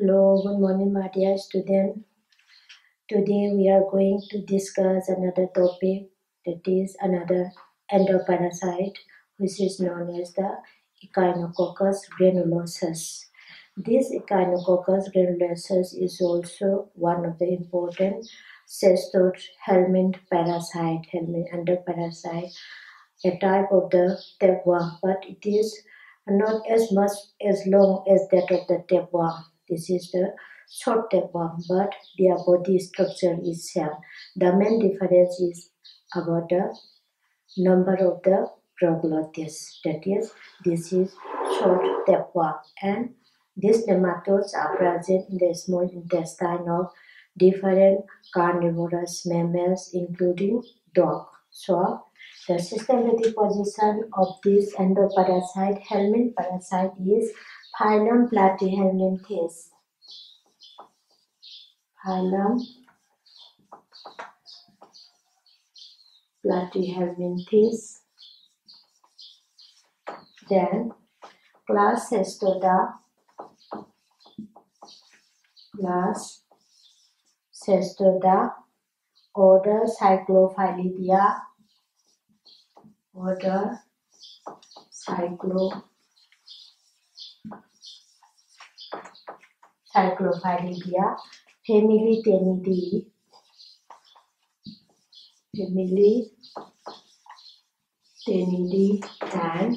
Hello, good morning, my dear student. Today we are going to discuss another topic that is another endoparasite, which is known as the Echinococcus granulosus. This Echinococcus granulosus is also one of the important cestoid helminth parasite, helminth endoparasite, a type of the tapeworm, but it is not as much as long as that of the tapeworm. This is the short tapeworm, but their body structure is same. The main difference is about the number of the proglottis. That is, this is short tapeworm, and these nematodes are present in the small intestine of different carnivorous mammals, including dog. So, the systematic position of this endoparasite, helminth parasite, is phylum Platyhelminthes. Phylum Platyhelminthes. Then class Cestoda, class Cestoda, order Cyclophyllidea, order Cyclo Cyclophyllidea, family Taeniidae, family Taeniidae and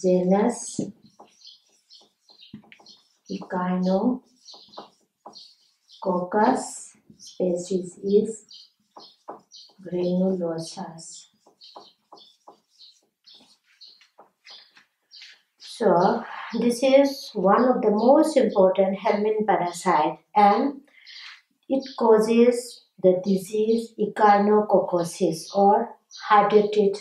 genus Echinococcus species is granulosus. So this is one of the most important helminth parasite and it causes the disease echinococcosis or hydrated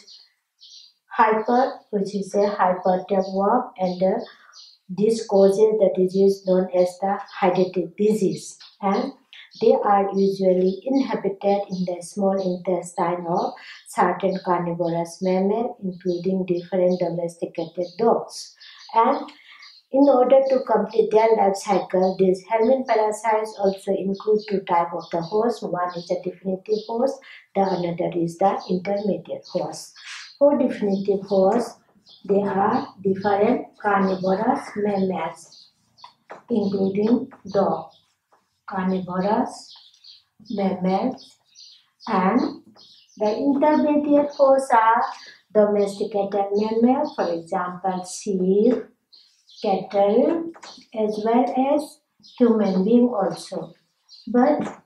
hyper which is a hypertapeworm and uh, this causes the disease known as the hydatid disease. And they are usually inhabited in the small intestine of certain carnivorous mammals including different domesticated dogs and in order to complete their life cycle, these helminth parasites also include two types of the host. One is the definitive host, the another is the intermediate host. For definitive host, there are different carnivorous mammals, including dog, carnivorous mammals, and the intermediate hosts are domesticated mammals, for example, sheep, cattle, as well as human being also. But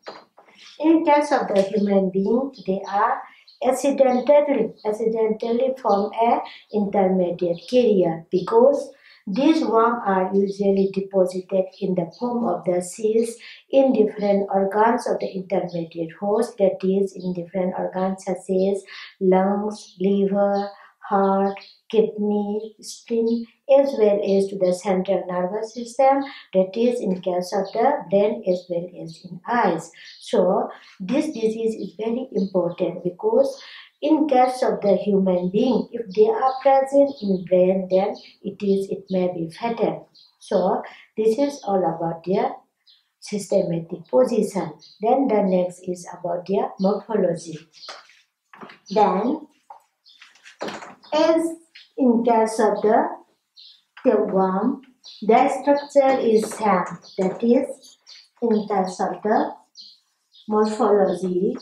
in case of the human being, they are accidentally, accidentally form a intermediate carrier because these worms are usually deposited in the form of the cells in different organs of the intermediate host, that is, in different organs such as lungs, liver, heart, kidney, spleen, as well as to the central nervous system, that is in case of the brain as well as in eyes. So, this disease is very important because in case of the human being, if they are present in brain, then it is it may be fatal. So, this is all about their systematic position. Then the next is about their morphology. Then, as in case of the tapeworm, the structure is same. That is, in terms of the morphology,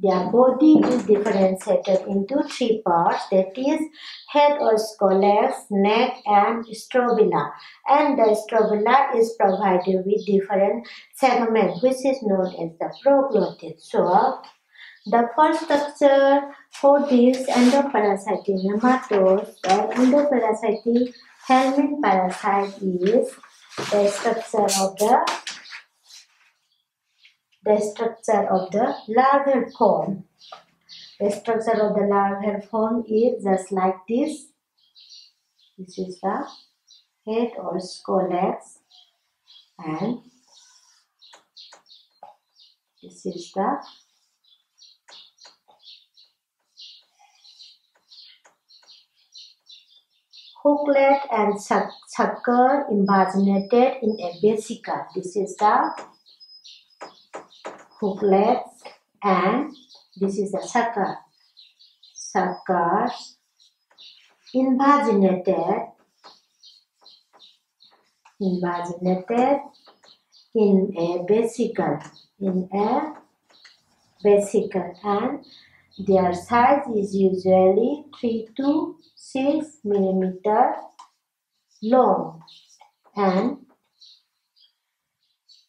their body is differentiated into three parts that is head or scolex, neck and strobila. And the strobila is provided with different segments which is known as the proglottis. So the first structure for this endoparasitic nematodes or endoparasitic helminth parasite is the structure of the the structure of the larval form. The structure of the larval form is just like this. This is the head or scolex and this is the hooklet and sucker invaginated in a vesicle. This is the hooklet and this is the sucker. Suckers invaginated invaginated in a vesicle in a vesicle and their size is usually 3 to 6 millimeter long and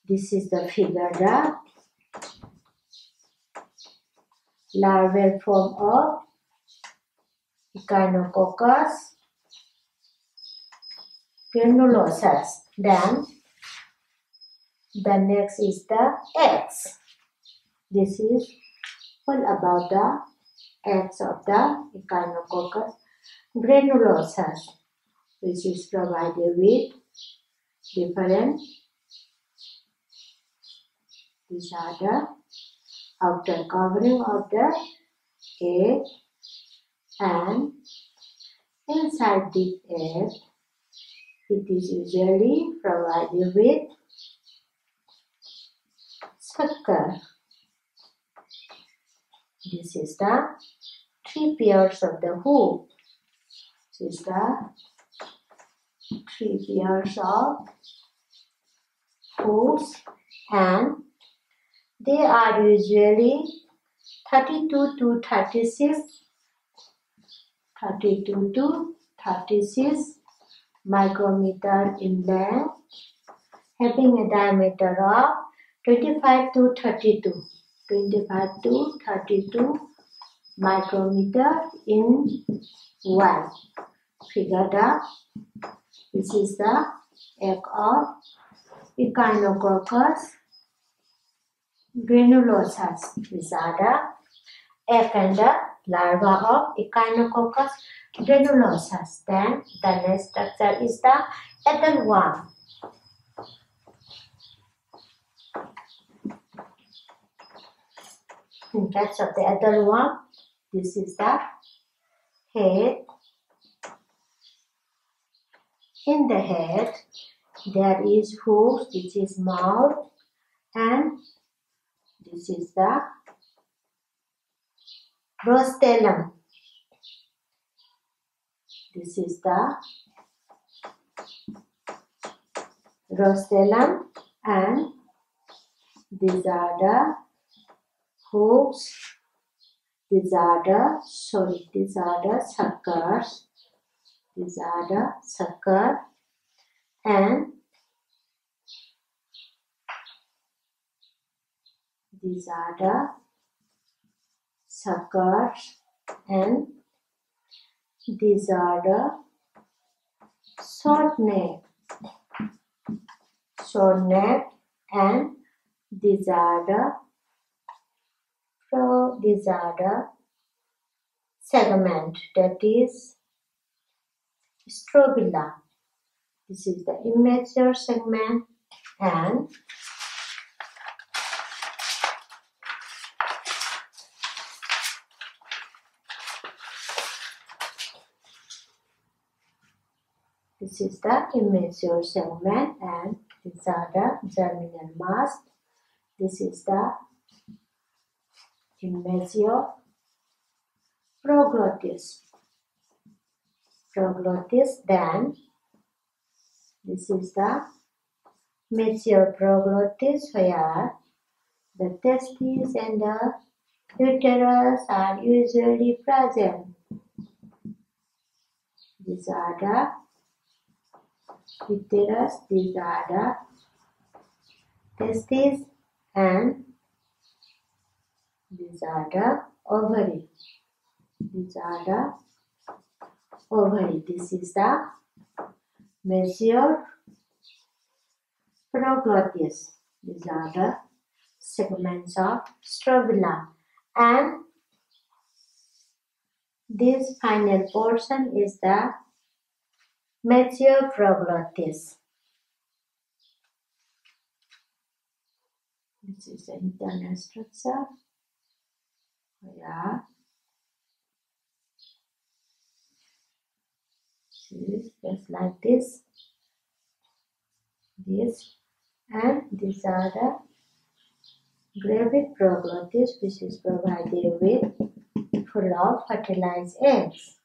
this is the figure the larval form of Echinococcus granulosus. Then the next is the eggs. This is all about the eggs of the Echinococcus granulosus, which is provided with different. These are the outer covering of the egg and inside the egg it is usually provided with sucker. This is the three pairs of the hoop. This is the three pairs of hoops and they are usually 32 to 36 32 to 36 micrometer in length, having a diameter of 25 to 32, 25 to 32 micrometer in width. Figure that this is the egg of Echinococcus granulosus. These are and the larva of Echinococcus granulosus. Then the next structure is the adult one. In case of the adult one, this is the head. In the head, there is hoof, which is mouth, and this is the rostellum. This is the rostellum and these are the hooks. These are the, sorry, these are the suckers. These are the sucker and the suckers and neck short neck and these are the segment that is strobila this is the immature segment and This is the immature segment and these are the germinal mass. This is the immature proglottis. Proglottis then this is the mature proglottis where the testes and the uterus are usually present. These are the uterus, the testes and the ovary. The ovary. This is the mature proglottis. These are the segments of strobila and this final portion is the mature proglottis. This is the internal structure. Oh, yeah. is just like this this and these are the gravid proglottis which is provided with full of fertilized eggs.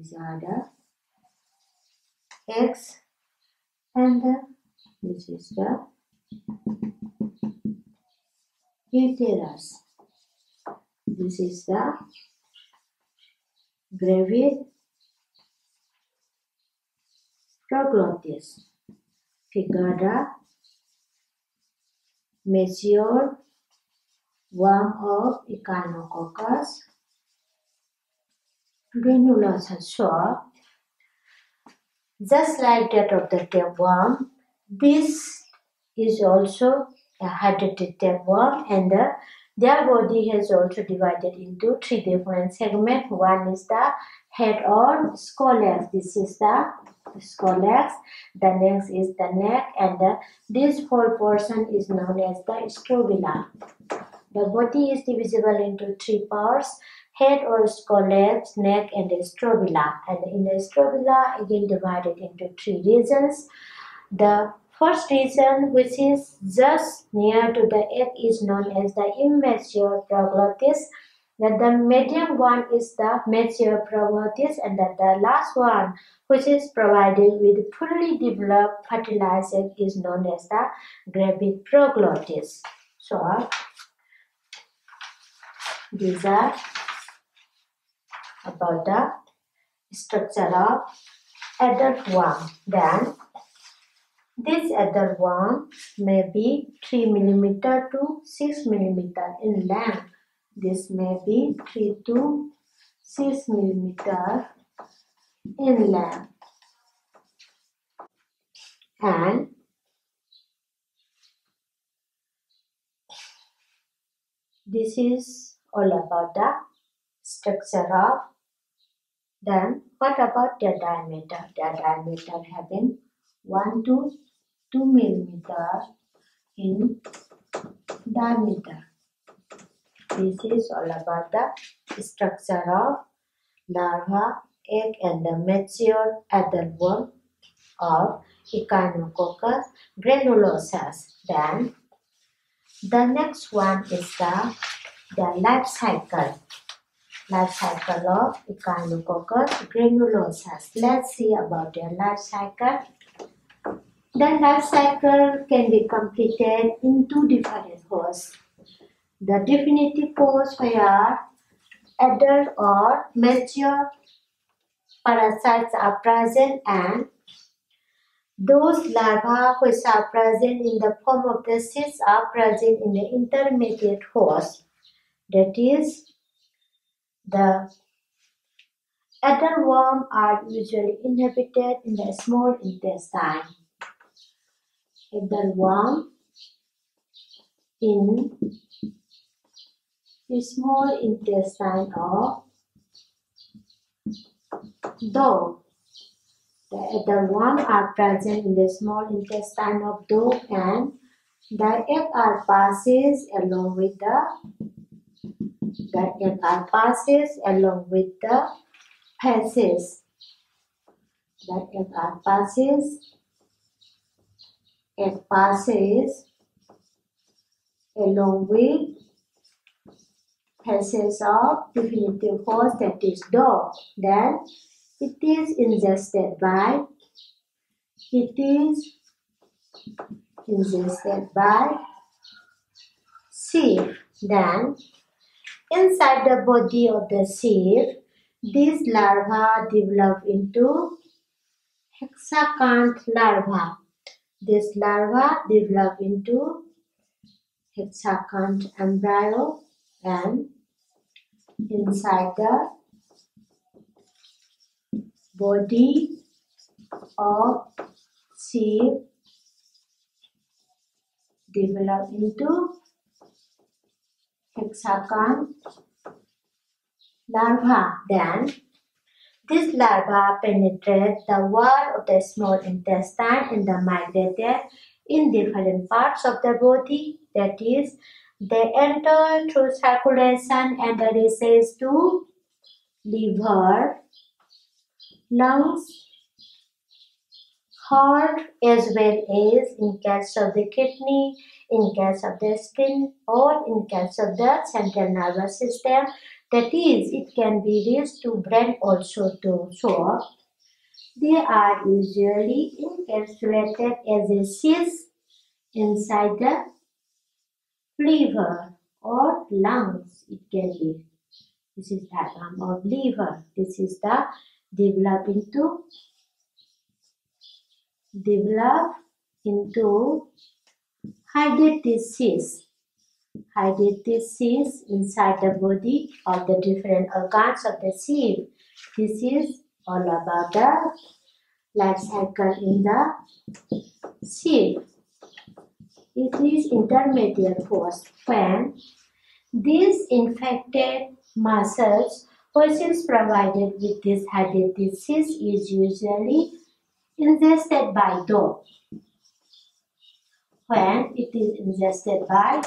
These the eggs and the, this is the uterus. This is the gravid proglottis. Figure the mature of Echinococcus granulosus. So, just like that of the tapeworm, this is also a hydatid tapeworm and the their body has also divided into three different segments. One is the head or scolex. This is the scolex. The next is the neck and the, this whole portion is known as the strobila. The body is divisible into three parts head or scolex, neck, and strobila. And in the strobila, again divided into three regions. The First region, which is just near to the egg, is known as the immature proglottis. The medium one is the mature proglottis, and that the last one, which is provided with fully developed fertilized egg, is known as the gravid proglottis. So, these are about the structure of adult worm. Then this other one may be 3 mm to 6 mm in length. This may be 3 to 6 mm in length. And this is all about the structure of then what about the diameter? The diameter having 1 to 2 millimeter in diameter. This is all about the structure of larva, egg and the mature adult worm of Echinococcus granulosus. Then the next one is the, the life cycle. Life cycle of Echinococcus granulosus. Let's see about their life cycle. The life cycle can be completed in two different hosts. The definitive host where adult or mature parasites are present and those larvae which are present in the form of the cysts are present in the intermediate host. That is, the adult worms are usually inhabited in the small intestine the one in the small intestine of dog. The one are present in the small intestine of dog and the egg are passes along with the the egg are passes along with the feces. The egg are passes it passes along with passes of definitive force that is dog. Then it is ingested by it is ingested by sieve. Then inside the body of the sieve, these larvae develop into hexacanth larvae. This larva develop into hexacanth embryo and inside the body of sieve develop into hexacanth larva. Then this larva penetrated the wall of the small intestine and the migrated in different parts of the body. That is, They enter through circulation and releases to liver, lungs, heart as well as in case of the kidney, in case of the skin or in case of the central nervous system. That is, it can be reached to brain also too. So, they are usually encapsulated as a cyst inside the liver or lungs. It can be. This is the diagram of liver. This is the develop into develop into. Hydatid cyst inside the body of the different organs of the cell. This is all about the life cycle in the cell. It is intermediate force when these infected muscles which is provided with this hydatid cyst is usually ingested by dog. When it is ingested by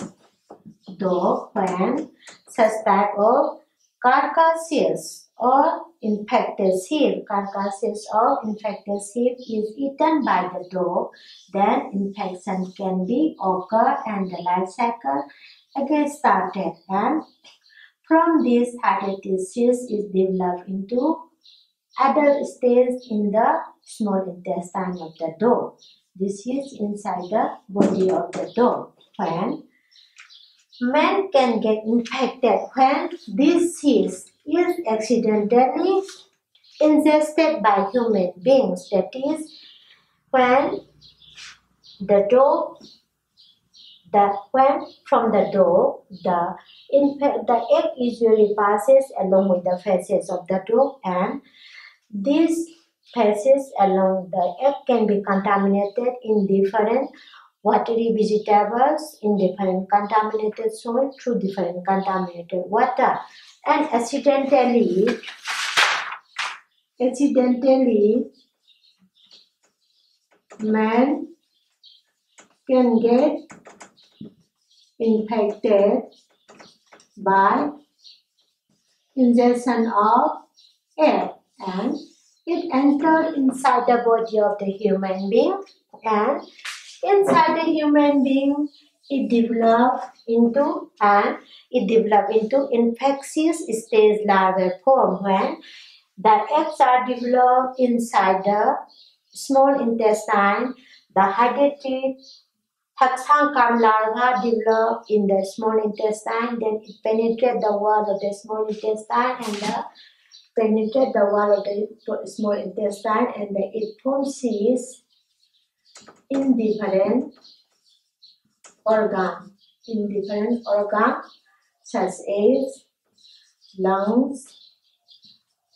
dog, when such type of carcasses or infected sheep, carcasses or infected sheep is eaten by the dog, then infection can be occur and the life cycle again started and from this hepatitis is developed into adult stage in the small intestine of the dog. This is inside the body of the dog. When man can get infected when this cyst is accidentally ingested by human beings. That is, when the dog, the when from the dog, the the egg usually passes along with the feces of the dog, and this passes along the egg can be contaminated in different watery vegetables in different contaminated soil through different contaminated water. And accidentally accidentally man can get infected by ingestion of air. And it entered inside the body of the human being and inside the human being it developed into and it developed into infectious stage larval form. When the eggs are developed inside the small intestine the hydrated Hexacanth larva develop in the small intestine, then it penetrate the wall of the small intestine and the penetrate the wall of the small intestine and the, it forms in different organ, in different organ such as lungs,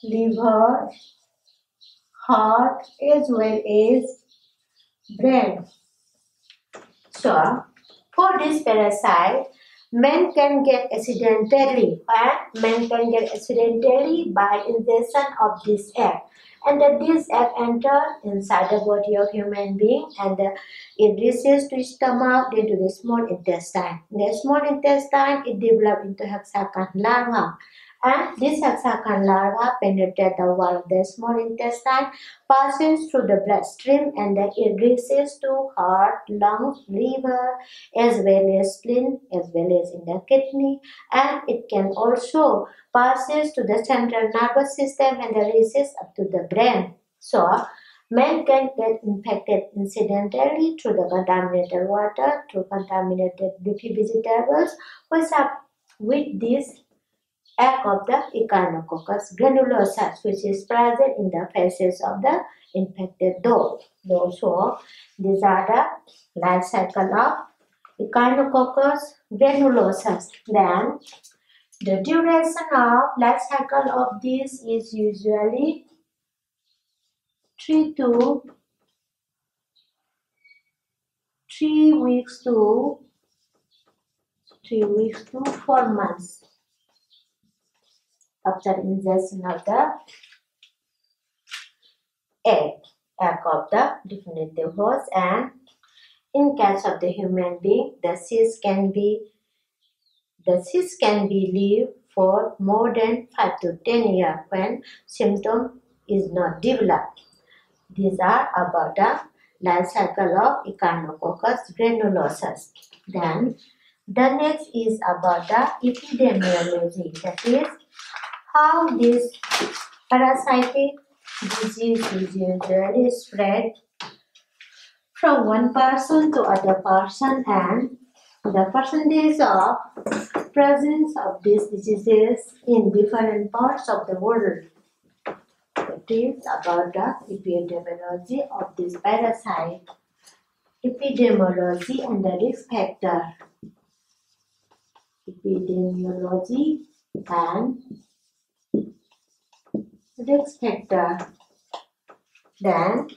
liver, heart, as well as brain. So, for this parasite, men can get accidentally, and men can get accidentally by ingestion of this egg and that this egg enter inside the body of human being and uh, it reaches to stomach then to the small intestine. In the small intestine it develop into hexacanth larva and this hexacanth larva penetrates the wall of the small intestine, passes through the bloodstream and then it reaches to heart, lungs, liver, as well as spleen, as well as in the kidney, and it can also passes to the central nervous system and then reaches up to the brain. So, men can get infected incidentally through the contaminated water, through contaminated leafy vegetables, which are with this egg of the Echinococcus granulosus, which is present in the feces of the infected dog. So, these are the life cycle of Echinococcus granulosus. Then, the duration of life cycle of this is usually 3 to 3 weeks to 3 weeks to 4 months after ingestion of the egg, egg of the definitive host and in case of the human being, the cyst can be the cyst can be lived for more than 5 to 10 years when symptom is not developed. These are about the life cycle of Echinococcus granulosus. Then the next is about the epidemiology, that is how this parasitic disease is usually spread from one person to other person and the percentage of presence of these diseases in different parts of the world. It is about the epidemiology of this parasite, epidemiology and the risk factor. Epidemiology and risk factor. Then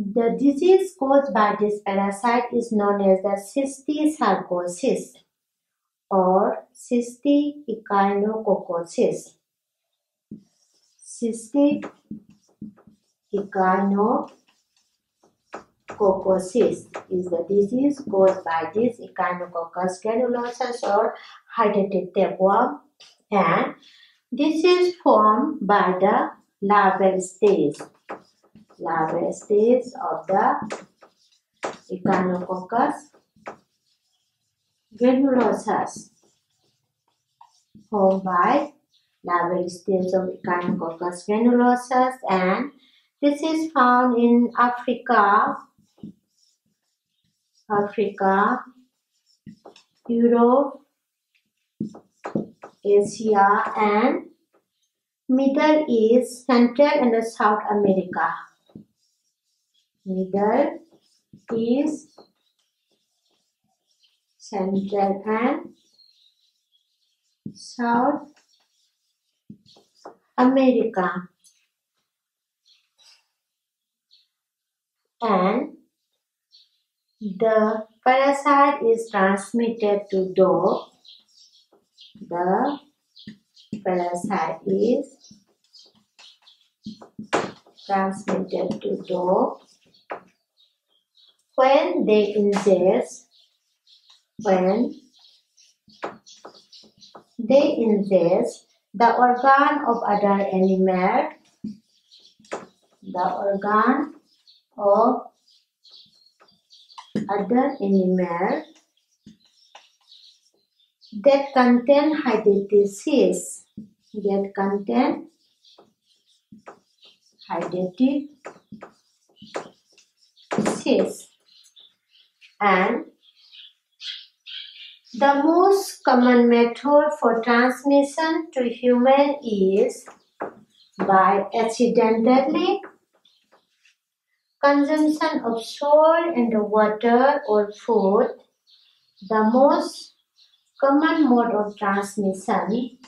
The disease caused by this parasite is known as the cysticercosis or cystiechinococcosis. Cystic echinococcus is the disease caused by this Echinococcus granulosus or hydatid tapeworm and this is formed by the larval stage larval stage of the Echinococcus granulosus formed by larval stage of Echinococcus granulosus and this is found in Africa, Africa, Europe, Asia and Middle East, Central and South America. Middle East, Central and South America. And the parasite is transmitted to dog. The parasite is transmitted to dog when they ingest when they ingest the organ of other animal the organ of other animal that contain hydatid that contain hydatid cyst and the most common method for transmission to human is by accidentally consumption of soil and water or food. The most common mode of transmission,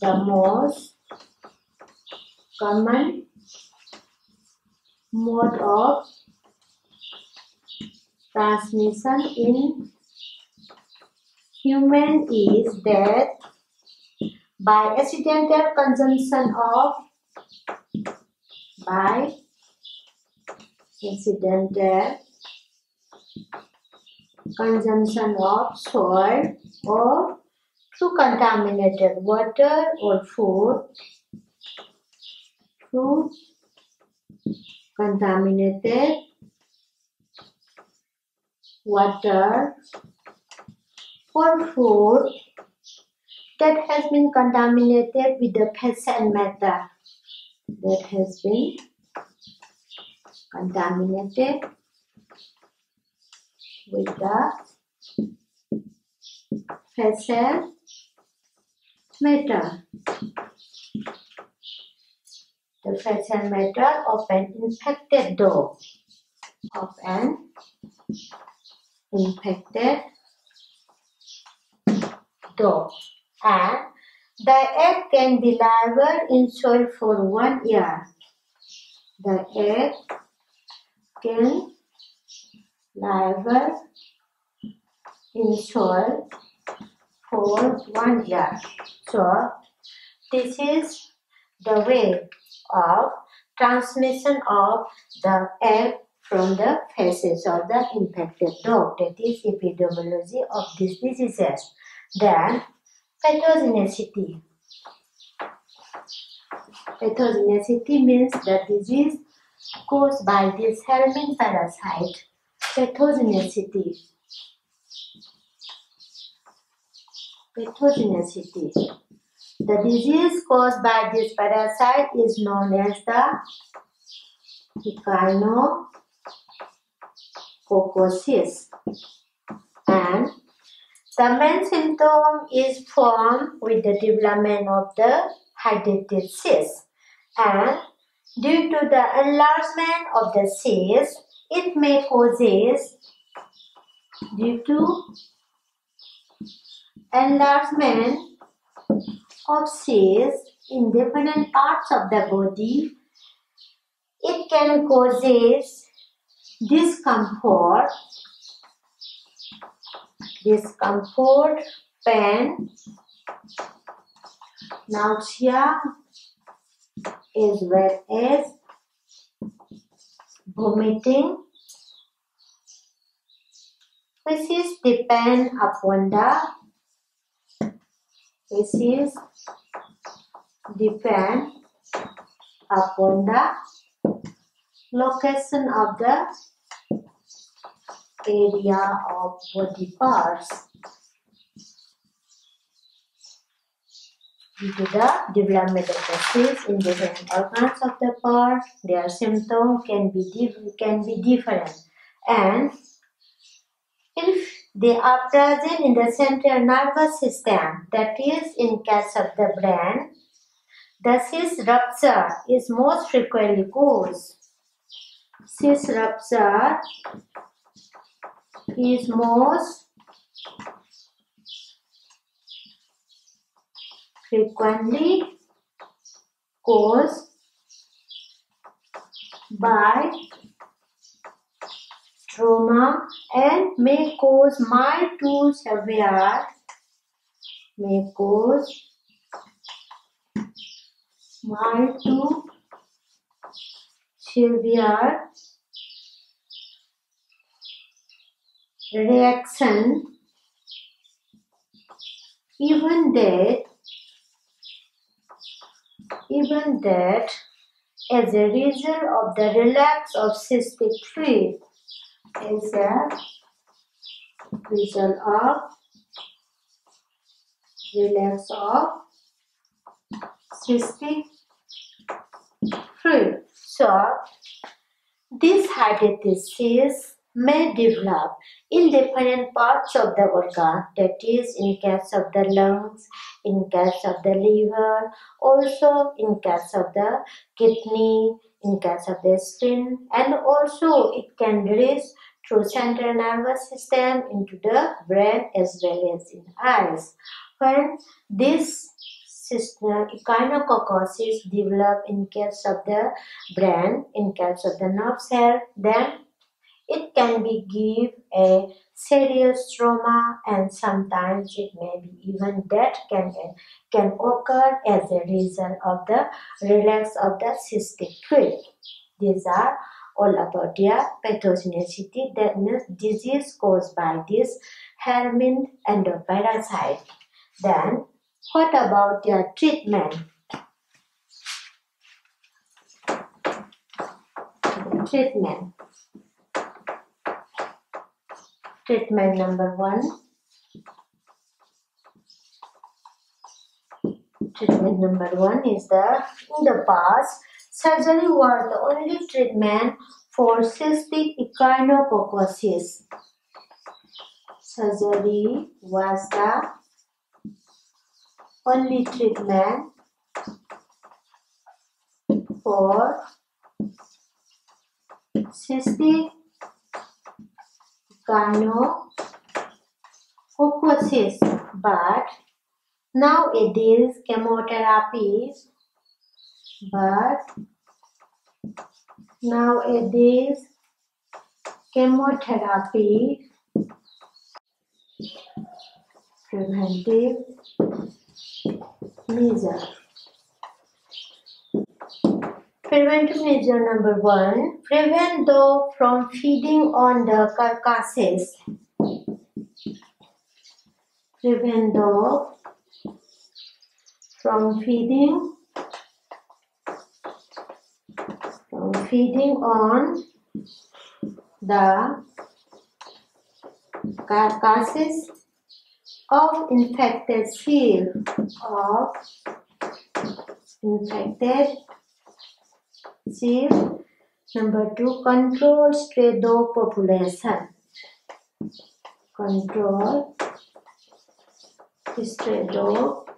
the most common mode of transmission in human is that by accidental consumption of by incidental consumption of soil or through contaminated water or food through contaminated water or food that has been contaminated with the pesant matter that has been contaminated with the fecal matter. The fecal matter of an infected dog, of an infected dog, and the egg can be live in soil for one year. The egg can in soil for one year. So this is the way of transmission of the egg from the feces of the infected dog. That is epidemiology of these diseases. Then pathogenicity. Pathogenicity means the disease caused by this helminth parasite. Pathogenicity. Pathogenicity. The disease caused by this parasite is known as the echinococcus and the main symptom is formed with the development of the hydatid cyst and due to the enlargement of the cyst it may causes due to enlargement of cells in different parts of the body, it can causes discomfort, discomfort, pain, nausea, as well as vomiting, which is depend upon the which is depend upon the location of the area of body parts. Due to the development of the cells in different organs of the part, their symptoms can be can be different, and if they are present in the central nervous system, that is, in case of the brain, the cyst rupture is most frequently caused. Cyst rupture is most frequently caused by trauma and may cause mild to severe may cause mild to severe reaction even that even that as a result of the relax of cystic fluid as a result of relax of cystic fluid. So, this hydatid may develop in different parts of the organ, that is, in case of the lungs, in case of the liver, also in case of the kidney, in case of the skin, and also it can reach through central nervous system into the brain as well as in eyes. When this system, echinococcus develop in case of the brain, in case of the nerve cell, then it can be give a serious trauma and sometimes it may be even death can, can occur as a result of the relax of the cystic fluid. These are all about their pathogenicity that means disease caused by this helminth endoparasite. Then what about their treatment? Treatment. Treatment number one. Treatment number one is the in the past surgery was the only treatment for cystic echinococcus. Surgery was the only treatment for cystic echinococcosis, but nowadays chemotherapy, but nowadays chemotherapy preventive measure preventive measure number one prevent dog from feeding on the carcasses. Prevent dog from feeding from feeding on the carcasses of infected sheep of infected sheep. Number two, control stray dog population. Control stray dog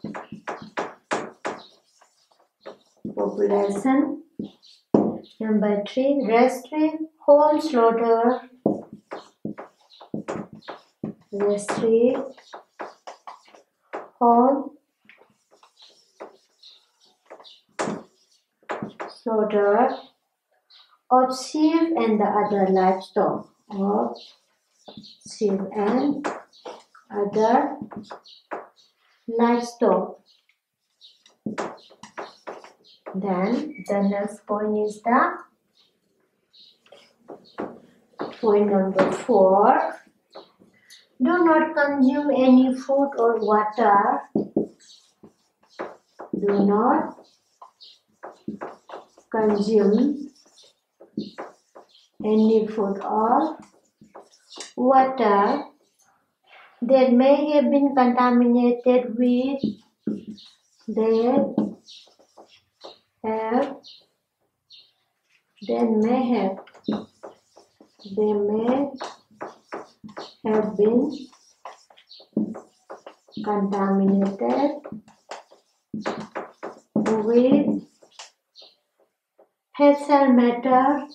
population. Number three, restrict whole slaughter. Restrict whole slaughter of sheep and the other livestock of sheep and other livestock. Then the next point is the point number four. Do not consume any food or water. Do not consume any food or water that may have been contaminated with that have they may have they may have been contaminated with fecal matter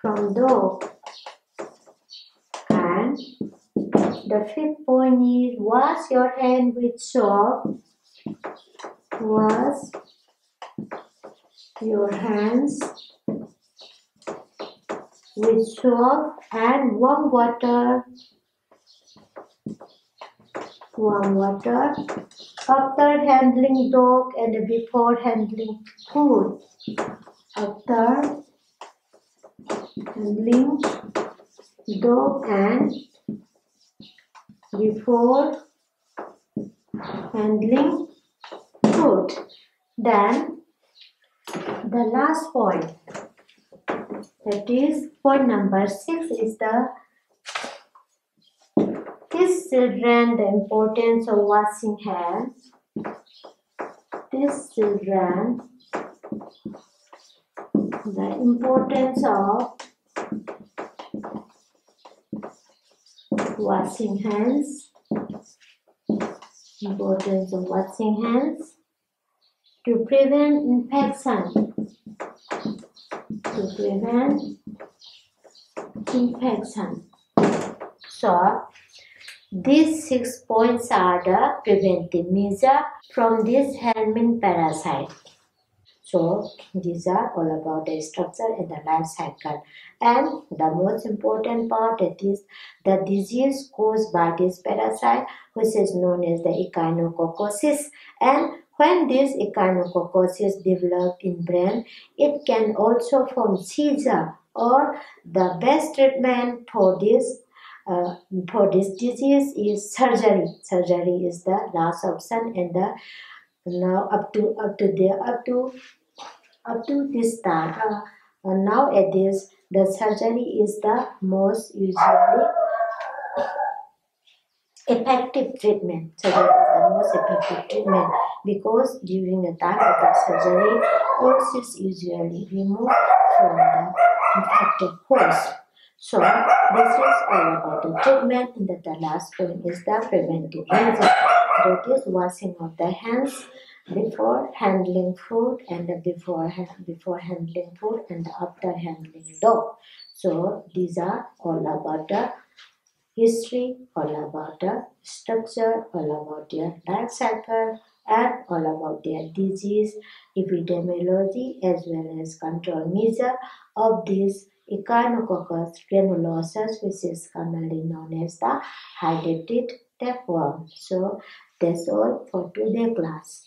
from dog and the fifth point is wash your hand with soap. Wash your hands with soap and warm water. Warm water after handling dog and before handling food. After handling dog and before handling food. Then the last point that is point number six is the children the importance of washing hands. Teach children the importance of washing hands. Importance of washing hands to prevent infection. To prevent infection. So these six points are the preventive measure from this helminth parasite so these are all about the structure and the life cycle. And the most important part is the disease caused by this parasite which is known as the echinococcosis. And when this echinococcosis develop in brain, it can also form seizure or the best treatment for this uh, for this disease is surgery. Surgery is the last option and the now up to up to the up to up to this time. Uh, uh, nowadays the surgery is the most usually effective treatment. Surgery is the most effective treatment because during the time of the surgery horse is usually removed from the infected horse so this is all about the treatment and the last point is the preventive measure that is washing of the hands before handling food and before before handling food and after handling dog so these are all about the history all about the structure all about their life cycle and all about their disease epidemiology as well as control measure of this Echinococcus granulosus which is commonly known as the hydatid tapeworm so that's all for today class